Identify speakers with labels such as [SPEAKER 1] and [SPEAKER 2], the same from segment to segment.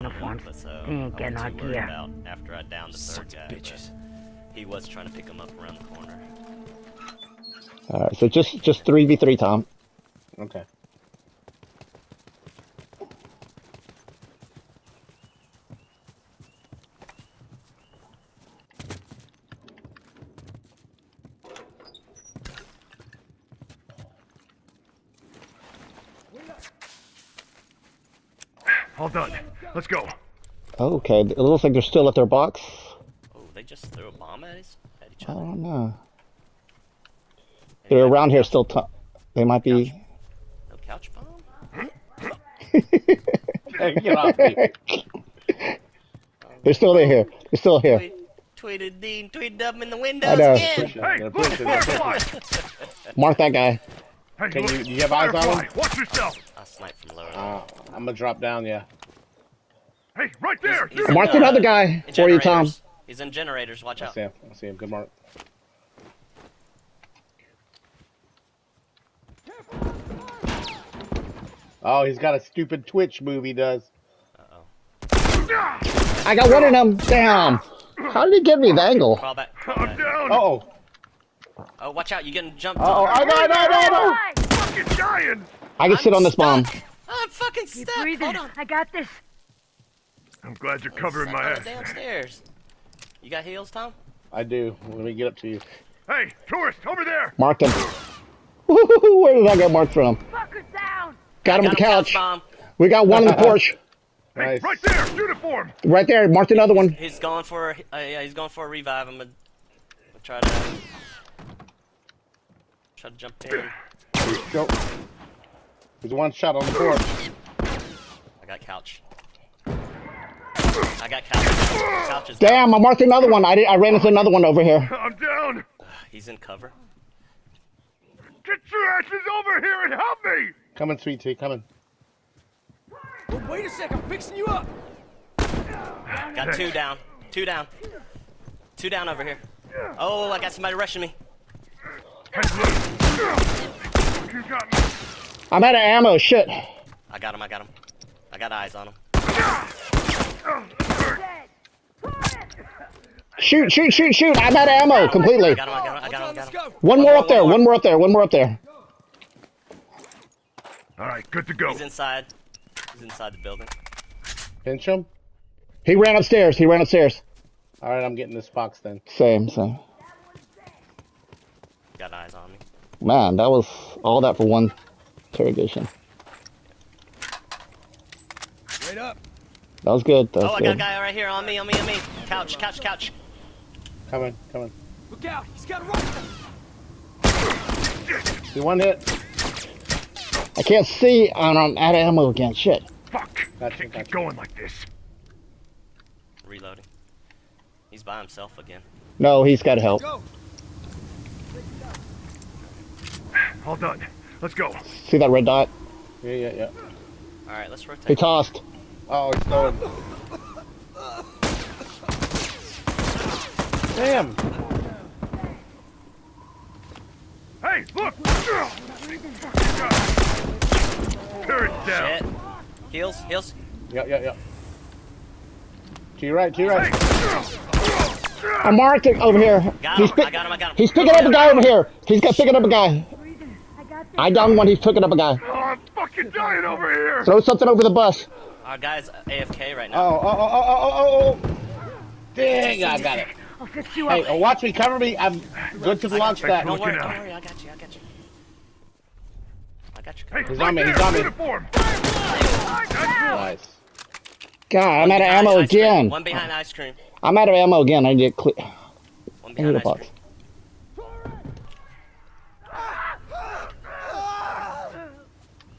[SPEAKER 1] uniforms.
[SPEAKER 2] But so
[SPEAKER 1] He ain't
[SPEAKER 2] I
[SPEAKER 1] getting
[SPEAKER 2] wasn't
[SPEAKER 1] our
[SPEAKER 2] too
[SPEAKER 1] gear.
[SPEAKER 2] after I downed the third
[SPEAKER 3] Sons
[SPEAKER 2] guy.
[SPEAKER 3] bitches.
[SPEAKER 2] He was trying to pick him up around the corner.
[SPEAKER 4] Alright, so just just 3v3, Tom.
[SPEAKER 5] Okay.
[SPEAKER 6] All done. Let's go.
[SPEAKER 4] Okay, it looks like they're still at their box.
[SPEAKER 2] Oh, they just threw a bomb at, his, at each
[SPEAKER 4] I don't know. They're
[SPEAKER 2] no-
[SPEAKER 4] around here still. They might be.
[SPEAKER 2] No couch bomb?
[SPEAKER 5] Hey, get off me.
[SPEAKER 4] They're still there here. They're still here.
[SPEAKER 2] Tweet, tweeted Dean, tweeted up in the
[SPEAKER 4] I know.
[SPEAKER 2] again.
[SPEAKER 6] Hey, look,
[SPEAKER 5] pushing, they're pushing.
[SPEAKER 6] Firefly!
[SPEAKER 4] Mark that guy.
[SPEAKER 6] Hey,
[SPEAKER 5] Can you- do you have eyes on him?
[SPEAKER 6] Watch yourself.
[SPEAKER 2] I sniped from lower.
[SPEAKER 5] Uh, I'm gonna drop down, yeah.
[SPEAKER 6] Hey, right there.
[SPEAKER 2] He's-
[SPEAKER 6] shoot
[SPEAKER 2] he's-
[SPEAKER 4] Mark
[SPEAKER 2] uh,
[SPEAKER 4] another guy for you, Tom.
[SPEAKER 2] He's in generators, watch
[SPEAKER 5] I
[SPEAKER 2] out.
[SPEAKER 5] see him. I see him. Good mark. Oh, he's got a stupid Twitch move he does.
[SPEAKER 2] Uh-oh.
[SPEAKER 4] I got one of them. Damn. How did he give me the angle?
[SPEAKER 2] Crawl back. Crawl
[SPEAKER 6] I'm
[SPEAKER 2] back.
[SPEAKER 6] down.
[SPEAKER 5] Oh,
[SPEAKER 2] Oh, watch out, you're getting jumped
[SPEAKER 5] oh. I know, I know, I know, I know.
[SPEAKER 6] I'm fucking dying.
[SPEAKER 4] I can sit on this bomb.
[SPEAKER 2] stuck. I'm fucking
[SPEAKER 1] Keep
[SPEAKER 2] stuck.
[SPEAKER 1] breathing.
[SPEAKER 2] Hold on.
[SPEAKER 1] I got this.
[SPEAKER 6] I'm glad you're
[SPEAKER 2] I'm
[SPEAKER 6] covering my
[SPEAKER 2] on the
[SPEAKER 6] ass.
[SPEAKER 2] downstairs. You got heels, Tom?
[SPEAKER 5] I do. Let me get up to you.
[SPEAKER 6] Hey, tourist, over there.
[SPEAKER 4] Mark him. Where did I get marked from?
[SPEAKER 1] Fuckers down.
[SPEAKER 4] Got him at the
[SPEAKER 2] Got him,
[SPEAKER 4] couch.
[SPEAKER 2] bomb.
[SPEAKER 4] We got one on the porch.
[SPEAKER 6] Hey,
[SPEAKER 5] Nice.
[SPEAKER 6] right there. Uniform.
[SPEAKER 4] Right there. Marked another one.
[SPEAKER 2] He's going for. Uh, yeah, he's going for a revive. I'm gonna, I'm gonna try to. Try to jump in.
[SPEAKER 5] Go. There's one shot on the porch.
[SPEAKER 2] I got couch. I got couch. Couch is down.
[SPEAKER 4] Damn, I marked another one. I did, I ran into another one over here.
[SPEAKER 6] I'm down.
[SPEAKER 2] He's in cover.
[SPEAKER 6] Get your asses over here and help me.
[SPEAKER 5] Coming, sweet tea, coming.
[SPEAKER 3] Oh, wait a sec, I'm fixing you up.
[SPEAKER 2] Got two down. Two down. Two down over here. Oh, I got somebody rushing me.
[SPEAKER 6] Hey, look. You got me.
[SPEAKER 4] I'm out of ammo. Shit.
[SPEAKER 2] I got him. I got him. I got eyes on him.
[SPEAKER 4] Shoot, shoot, shoot, shoot. I'm out of ammo completely.
[SPEAKER 2] Him. Him. Him.
[SPEAKER 4] One more up there. One more up there. One more up there.
[SPEAKER 6] All right, good to go.
[SPEAKER 2] He's inside. He's inside the building.
[SPEAKER 5] Pinch him.
[SPEAKER 4] He ran upstairs. He ran upstairs.
[SPEAKER 5] All right, I'm getting this box then.
[SPEAKER 4] Same, same.
[SPEAKER 2] Got eyes on me.
[SPEAKER 4] Man, that was all that for one interrogation.
[SPEAKER 3] Wait up.
[SPEAKER 4] That was good. That
[SPEAKER 2] Oh,
[SPEAKER 4] was
[SPEAKER 2] I got a guy right here on me. On me. On me. Couch. Couch. Couch.
[SPEAKER 5] Coming, coming.
[SPEAKER 3] Look out, he's got a rifle.
[SPEAKER 5] See one hit.
[SPEAKER 4] I can't see. and I'm out of ammo again. Shit.
[SPEAKER 6] Fuck.
[SPEAKER 5] Gotcha,
[SPEAKER 6] Can't
[SPEAKER 5] gotcha.
[SPEAKER 6] keep going like this.
[SPEAKER 2] Reloading. He's by himself again.
[SPEAKER 4] No, he's got help.
[SPEAKER 3] Go.
[SPEAKER 6] All done. Let's go.
[SPEAKER 4] See that red dot?
[SPEAKER 5] Yeah, yeah, yeah.
[SPEAKER 2] All right, let's rotate.
[SPEAKER 4] He tossed.
[SPEAKER 5] Oh, he's throwing. Damn.
[SPEAKER 6] Hey, look. Fucking guy. Turret down.
[SPEAKER 2] Shit. Heals. Heals.
[SPEAKER 5] Yeah, yeah, yeah. To your right, to your
[SPEAKER 6] Hey.
[SPEAKER 5] right.
[SPEAKER 4] I marked it over here.
[SPEAKER 2] Got
[SPEAKER 4] He's,
[SPEAKER 2] him.
[SPEAKER 4] pick-
[SPEAKER 2] I got him. I got him.
[SPEAKER 4] he's picking up a guy over here. He's got picking up a guy.
[SPEAKER 1] Breathing. I got this.
[SPEAKER 4] I downed one. He's picking up a guy.
[SPEAKER 6] Oh, I'm fucking dying over here.
[SPEAKER 4] Throw something over the bus.
[SPEAKER 2] Our guy's AFK right
[SPEAKER 5] Oh,
[SPEAKER 2] now.
[SPEAKER 5] oh, oh, oh, oh, oh, oh. Dang, I got it.
[SPEAKER 1] I'll fix you
[SPEAKER 5] Hey,
[SPEAKER 1] up.
[SPEAKER 5] oh, watch me, cover me. I'm good to the launch
[SPEAKER 6] Thanks
[SPEAKER 5] stack.
[SPEAKER 6] for
[SPEAKER 2] Don't worry.
[SPEAKER 6] looking
[SPEAKER 2] Don't
[SPEAKER 6] out.
[SPEAKER 2] worry. I got you. I got you. I got you.
[SPEAKER 6] Hey,
[SPEAKER 5] He's
[SPEAKER 6] right
[SPEAKER 5] on me,
[SPEAKER 6] there.
[SPEAKER 5] he's on me.
[SPEAKER 6] Uniform.
[SPEAKER 5] Nice.
[SPEAKER 4] God, I'm out of
[SPEAKER 2] Behind
[SPEAKER 4] ammo
[SPEAKER 2] ice cream.
[SPEAKER 4] again.
[SPEAKER 2] One behind ice cream.
[SPEAKER 4] I'm out of ammo again. I get clear.
[SPEAKER 2] One
[SPEAKER 4] Into
[SPEAKER 2] behind
[SPEAKER 4] the
[SPEAKER 2] ice
[SPEAKER 4] box.
[SPEAKER 2] cream.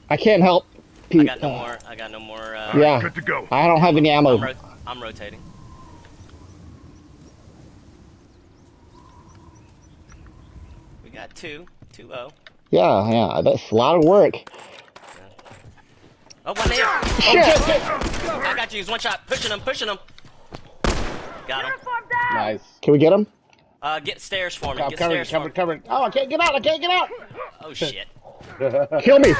[SPEAKER 4] I can't help. Pete.
[SPEAKER 2] I got no
[SPEAKER 4] Uh,
[SPEAKER 2] more. I got no more. Uh,
[SPEAKER 4] Yeah.
[SPEAKER 6] Good to go.
[SPEAKER 4] I don't have any ammo.
[SPEAKER 2] I'm, ro- I'm rotating. We got two. Two oh.
[SPEAKER 4] Yeah, yeah. That's a lot of work.
[SPEAKER 2] Oh, one there.
[SPEAKER 4] Shit.
[SPEAKER 2] I got you. He's one shot. Pushing him. Pushing him. Got him.
[SPEAKER 5] Nice.
[SPEAKER 4] Can we get him?
[SPEAKER 2] Uh, get stairs for me.
[SPEAKER 5] I'm
[SPEAKER 2] Get
[SPEAKER 5] covered,
[SPEAKER 2] stairs for
[SPEAKER 5] covered,
[SPEAKER 2] me.
[SPEAKER 5] covered. Oh, I can't get out. I can't get out.
[SPEAKER 2] Oh shit.
[SPEAKER 4] Kill me.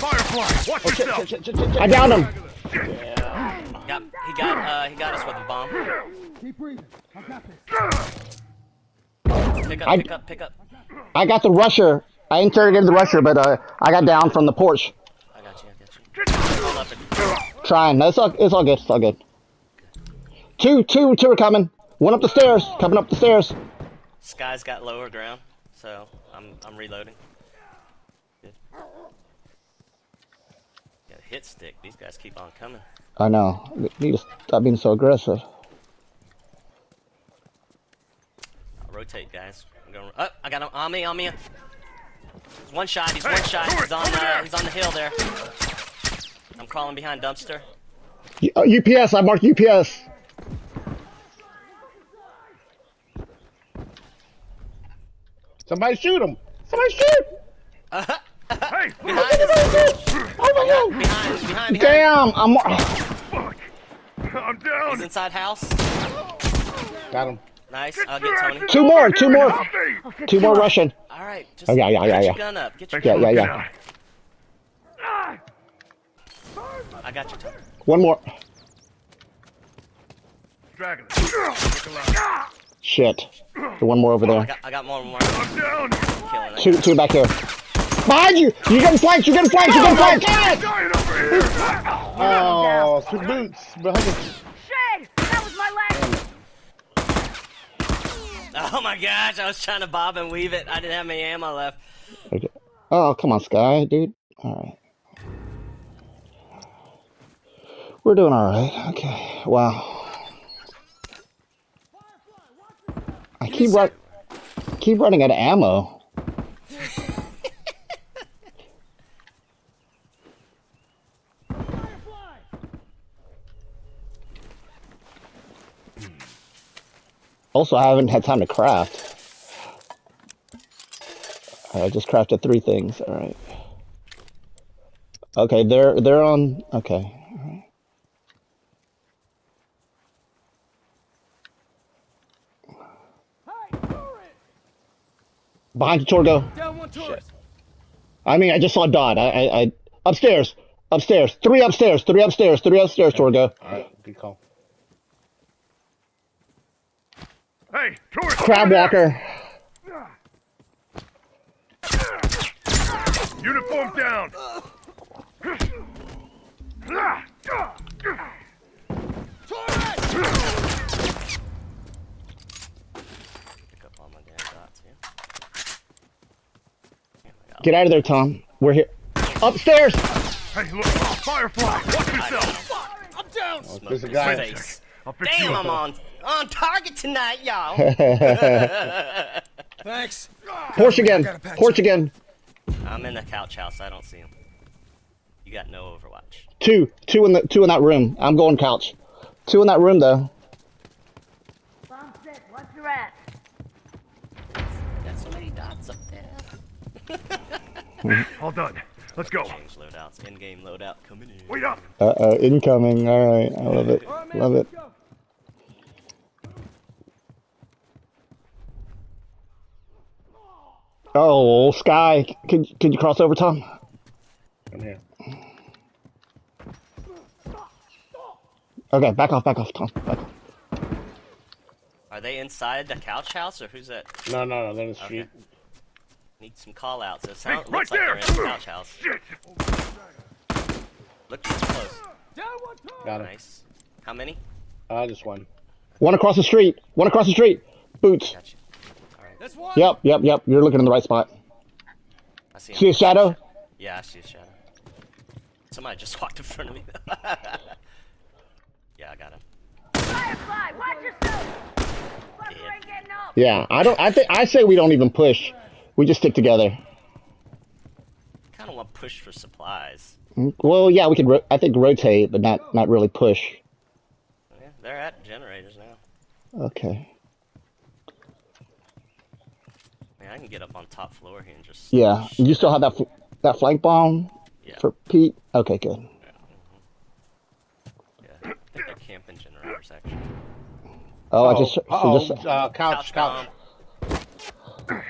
[SPEAKER 6] Hey, look. Firefly. Watch
[SPEAKER 5] Oh,
[SPEAKER 6] yourself.
[SPEAKER 5] shit, shit, shit, shit, shit.
[SPEAKER 4] I downed him.
[SPEAKER 2] Got, he got uh, he got us with a bomb.
[SPEAKER 3] Keep breathing. I got this.
[SPEAKER 2] Pick up,
[SPEAKER 4] I-
[SPEAKER 2] pick up, pick up.
[SPEAKER 4] I got the rusher. I interrogated the rusher, but uh, I got down from the porch.
[SPEAKER 2] I got you, I got you. Hold up and
[SPEAKER 4] Trying. That's all. It's all good. It's all good. Two, two, two are coming. One up the stairs. Coming up the stairs.
[SPEAKER 2] Sky's got lower ground, so I'm I'm reloading. Good. Got a hit stick. These guys keep on coming.
[SPEAKER 4] I know. You need to stop being so aggressive.
[SPEAKER 2] I'll rotate, guys. I'm going. Oh, I got him on me, on me. He's one shot. He's one shot. He's on. Uh, he's on the hill there. I'm crawling behind dumpster.
[SPEAKER 4] Y- uh, UPS. I marked UPS.
[SPEAKER 5] Somebody shoot him. Somebody shoot.
[SPEAKER 6] Hey,
[SPEAKER 2] Behind us. Behind, behind, behind, behind.
[SPEAKER 4] Damn. I'm.
[SPEAKER 6] fuck! I'm
[SPEAKER 2] He's inside house.
[SPEAKER 5] Got him.
[SPEAKER 2] Nice. I'll get Tony.
[SPEAKER 4] Two more, two more.
[SPEAKER 6] Help me.
[SPEAKER 1] I'll fix
[SPEAKER 4] Two more
[SPEAKER 1] up.
[SPEAKER 4] Russian.
[SPEAKER 2] All right. Just
[SPEAKER 4] Oh, yeah, yeah,
[SPEAKER 2] get
[SPEAKER 4] yeah,
[SPEAKER 2] your
[SPEAKER 4] yeah.
[SPEAKER 2] gun up. Get your
[SPEAKER 6] Thanks
[SPEAKER 4] Yeah,
[SPEAKER 6] for
[SPEAKER 4] yeah,
[SPEAKER 6] looking
[SPEAKER 4] yeah.
[SPEAKER 6] Ah,
[SPEAKER 2] I got you, Tony.
[SPEAKER 4] One more.
[SPEAKER 6] Dragging it. Look alive.
[SPEAKER 4] Shit. The one more over
[SPEAKER 2] I
[SPEAKER 4] there.
[SPEAKER 2] got, I got more, more.
[SPEAKER 6] I'm down.
[SPEAKER 4] Two, two back here. Behind you. You're getting flanked. You're getting flanked. You're getting flanked.
[SPEAKER 6] Dying over here.
[SPEAKER 5] Oh, two boots. Behind us.
[SPEAKER 1] Shade! That was my last.
[SPEAKER 2] Oh my gosh, I was trying to bob and weave it. I didn't have any ammo left.
[SPEAKER 4] Okay. Oh, come on, Sky, dude. All right. We're doing all right. Okay. Wow. I keep run, keep running out of ammo. Also, I haven't had time to craft. I just crafted three things. All right. Okay, they're they're on. Okay. All right. Behind you, Torgo.
[SPEAKER 3] Down one tourist.
[SPEAKER 4] I mean, I just saw Dodd. I, I, I upstairs, upstairs, three upstairs, three upstairs, three upstairs, Torgo.
[SPEAKER 5] All right, good call.
[SPEAKER 6] Hey, tourist.
[SPEAKER 4] Crab walker.
[SPEAKER 6] Uniform down.
[SPEAKER 2] Pick up all my damn dots here. Yeah, I got
[SPEAKER 4] Get out of there, Tom. We're here. Upstairs.
[SPEAKER 6] Hey, look, Firefly. Watch yourself.
[SPEAKER 3] I'm down.
[SPEAKER 2] smoke
[SPEAKER 5] there's a guy.
[SPEAKER 2] face.
[SPEAKER 6] I'll fix you
[SPEAKER 2] Damn,
[SPEAKER 6] up.
[SPEAKER 2] I'm on on target tonight, y'all.
[SPEAKER 3] Thanks.
[SPEAKER 4] Porsche again.
[SPEAKER 3] gotta patch
[SPEAKER 4] Porch
[SPEAKER 3] up.
[SPEAKER 4] again.
[SPEAKER 2] I'm in the couch house. I don't see him. You got no Overwatch.
[SPEAKER 4] Two, two in the two in that room. I'm going couch. Two in that room though.
[SPEAKER 1] Bomb set. Watch your ass.
[SPEAKER 2] Got so many dots up there.
[SPEAKER 6] All done. Let's go.
[SPEAKER 2] Change loadouts. In-game loadout coming in.
[SPEAKER 6] Wait up.
[SPEAKER 4] Uh oh, incoming. All right, I love it.
[SPEAKER 3] All right, man.
[SPEAKER 4] Love it.
[SPEAKER 3] let's go.
[SPEAKER 4] Oh, Sky, can could you cross over, Tom?
[SPEAKER 5] I'm here.
[SPEAKER 4] Okay, back off, back off, Tom. Back off.
[SPEAKER 2] Are they inside the couch house or who's that?
[SPEAKER 5] No, no, no. They're in the street.
[SPEAKER 2] Okay. Need some call outs. It sounds,
[SPEAKER 6] Hey,
[SPEAKER 2] looks
[SPEAKER 6] right
[SPEAKER 2] like
[SPEAKER 6] there.
[SPEAKER 2] they're in the couch house.
[SPEAKER 6] Shit.
[SPEAKER 2] Look it's close.
[SPEAKER 3] Down.
[SPEAKER 5] Got him.
[SPEAKER 2] Nice. How many?
[SPEAKER 5] Uh, just one.
[SPEAKER 4] One across the street. One across the street. Boots.
[SPEAKER 2] Got you.
[SPEAKER 3] One.
[SPEAKER 4] Yep, yep, yep. You're looking in the right spot.
[SPEAKER 2] I see him.
[SPEAKER 4] See a shadow?
[SPEAKER 2] Yeah, I see a shadow. Somebody just walked in front of me. yeah, I got him.
[SPEAKER 1] Firefly, watch yourself. Fucker
[SPEAKER 2] Dead.
[SPEAKER 1] ain't getting up.
[SPEAKER 4] Yeah, I don't. I think I say we don't even push. We just stick together.
[SPEAKER 2] Kind of want push for supplies.
[SPEAKER 4] Mm, Well, yeah, we could. I think rotate, but not not really push.
[SPEAKER 2] Yeah, they're at generators now.
[SPEAKER 4] Okay.
[SPEAKER 2] Man, I can get up on top floor here and just.
[SPEAKER 4] Yeah. You still have that fl- that flank bomb
[SPEAKER 2] Yeah.
[SPEAKER 4] for Pete? Okay, good.
[SPEAKER 2] Yeah, I think they're camping generators actually.
[SPEAKER 4] Oh, I just.
[SPEAKER 5] Oh,
[SPEAKER 4] just
[SPEAKER 5] uh, couch, couch.
[SPEAKER 2] bomb.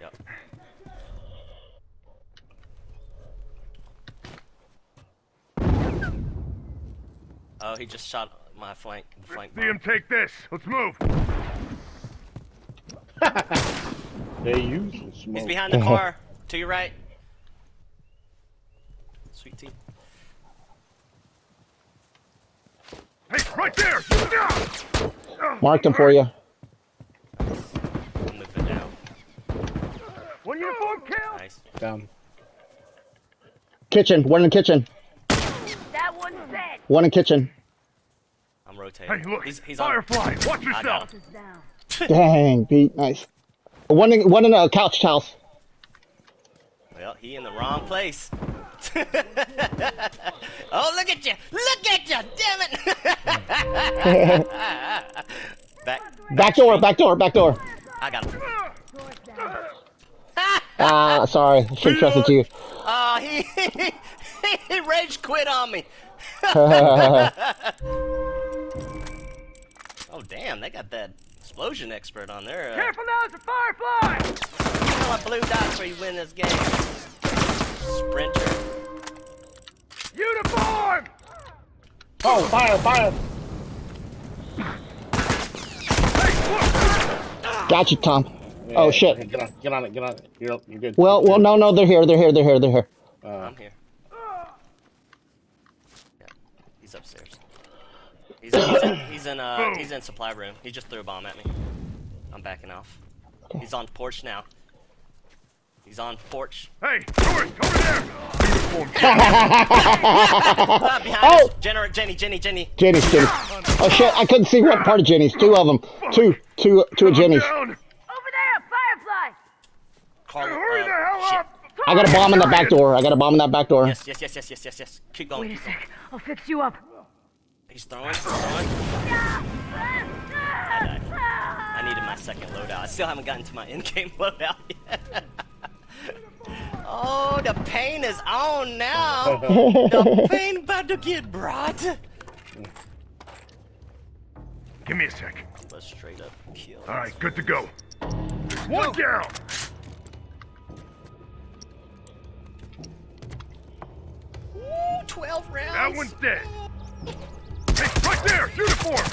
[SPEAKER 2] Yep. Oh, he just shot my flank. Flank.
[SPEAKER 6] See him take this. Let's move.
[SPEAKER 5] They use the smoke.
[SPEAKER 2] He's behind the uh-huh. car. to your right. Sweet tea.
[SPEAKER 6] Hey, right there.
[SPEAKER 4] Marked him for you.
[SPEAKER 2] I'm moving down.
[SPEAKER 6] One uniform kill.
[SPEAKER 2] Nice.
[SPEAKER 5] Down.
[SPEAKER 4] Kitchen. One in the kitchen.
[SPEAKER 1] That one's dead.
[SPEAKER 4] One in kitchen.
[SPEAKER 2] I'm rotating.
[SPEAKER 6] Hey, look.
[SPEAKER 2] He's, he's on.
[SPEAKER 6] Firefly, watch
[SPEAKER 2] I got
[SPEAKER 6] yourself.
[SPEAKER 1] down.
[SPEAKER 4] Dang, Pete. Nice. One in, one in a couch house.
[SPEAKER 2] Well, he in the wrong place. oh, look at you! Look at you! Damn it! back.
[SPEAKER 4] Back door, back door, back door.
[SPEAKER 2] I got him.
[SPEAKER 4] Ah, sorry. Should trusted you.
[SPEAKER 2] Oh, he, he rage quit on me. oh, damn! They got that explosion expert on there. Uh,
[SPEAKER 6] Careful now, it's a firefly.
[SPEAKER 2] you know what? Blue dots where you win this game. Sprinter.
[SPEAKER 6] Uniform.
[SPEAKER 5] Oh, fire, fire!
[SPEAKER 4] Got you, Tom. Oh,
[SPEAKER 5] Yeah,
[SPEAKER 4] shit.
[SPEAKER 5] okay, Get on, get on it, get on it. You're, up, you're good.
[SPEAKER 4] Well, well, no, no, they're here, they're here, they're here, they're here.
[SPEAKER 5] Uh,
[SPEAKER 2] I'm here. Yeah, he's upstairs. He's in, he's in, he's in, uh, he's in supply room. He just threw a bomb at me. I'm backing off. He's on porch now. He's on porch.
[SPEAKER 6] Hey, tourist, over there. Uniform kill.
[SPEAKER 2] Behind
[SPEAKER 4] Oh!
[SPEAKER 2] us. Jenny, Jenny, Jenny, Jenny.
[SPEAKER 4] Jenny's, Jenny. Oh shit, I couldn't see what part of Jenny's. Two of them. Two, two, two of Jenny's.
[SPEAKER 1] Over there, Firefly.
[SPEAKER 2] Call,
[SPEAKER 6] Hurry the
[SPEAKER 2] uh,
[SPEAKER 6] hell
[SPEAKER 2] shit.
[SPEAKER 6] up.
[SPEAKER 4] I got a bomb in the back door. I got a bomb in that back door.
[SPEAKER 2] Yes, yes, yes, yes, yes, yes, yes. Keep going.
[SPEAKER 1] Wait a sec. I'll fix you up.
[SPEAKER 2] He's throwing. He's throwing. I. I needed my second loadout. I still haven't gotten to my in-game loadout yet. oh, the pain is on now. the pain about to get brought.
[SPEAKER 6] Give me a sec.
[SPEAKER 2] Let's straight up kill.
[SPEAKER 6] All right, good to go. One down.
[SPEAKER 2] Ooh, 12 rounds.
[SPEAKER 6] That one's dead. Hey, right there. Uniform.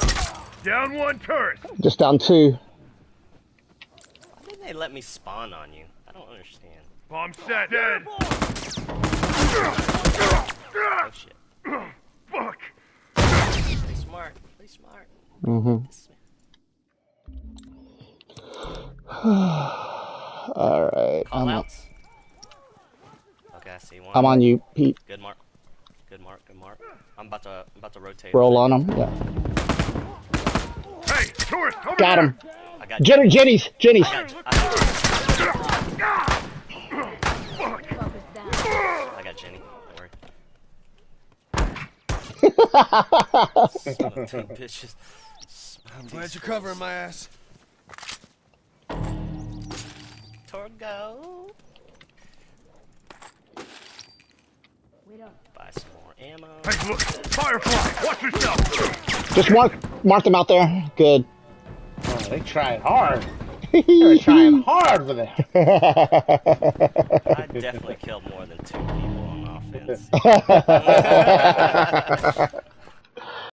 [SPEAKER 6] Down one turret.
[SPEAKER 4] Just down two.
[SPEAKER 2] Why didn't they let me spawn on you? I don't understand.
[SPEAKER 6] Bomb set. Dead.
[SPEAKER 2] Oh shit.
[SPEAKER 6] Fuck.
[SPEAKER 2] Play smart. Play smart.
[SPEAKER 4] Mm-hmm. All right.
[SPEAKER 2] Call
[SPEAKER 4] I'm,
[SPEAKER 2] out. Okay, I see one.
[SPEAKER 4] I'm on you, Pete.
[SPEAKER 2] Good mark. Good mark. Good mark. I'm about to. I'm about to rotate.
[SPEAKER 4] Roll on him. Yeah.
[SPEAKER 6] Hey, tourist, over
[SPEAKER 4] Got
[SPEAKER 6] there.
[SPEAKER 4] him.
[SPEAKER 2] I got.
[SPEAKER 4] Jenny, Jenny's, Jenny's.
[SPEAKER 2] I got. I got,
[SPEAKER 6] Fuck.
[SPEAKER 1] Focus down.
[SPEAKER 2] I got Jenny. Don't worry. Son of two bitches.
[SPEAKER 3] I'm glad you're covering my ass.
[SPEAKER 2] Torgo.
[SPEAKER 1] Wait up.
[SPEAKER 2] Buy some more ammo.
[SPEAKER 6] Hey, look. Firefly, watch yourself.
[SPEAKER 4] Just mark, mark them out there. Good.
[SPEAKER 5] oh, they tried hard. They're trying hard for that.
[SPEAKER 2] I definitely killed more than two people on offense.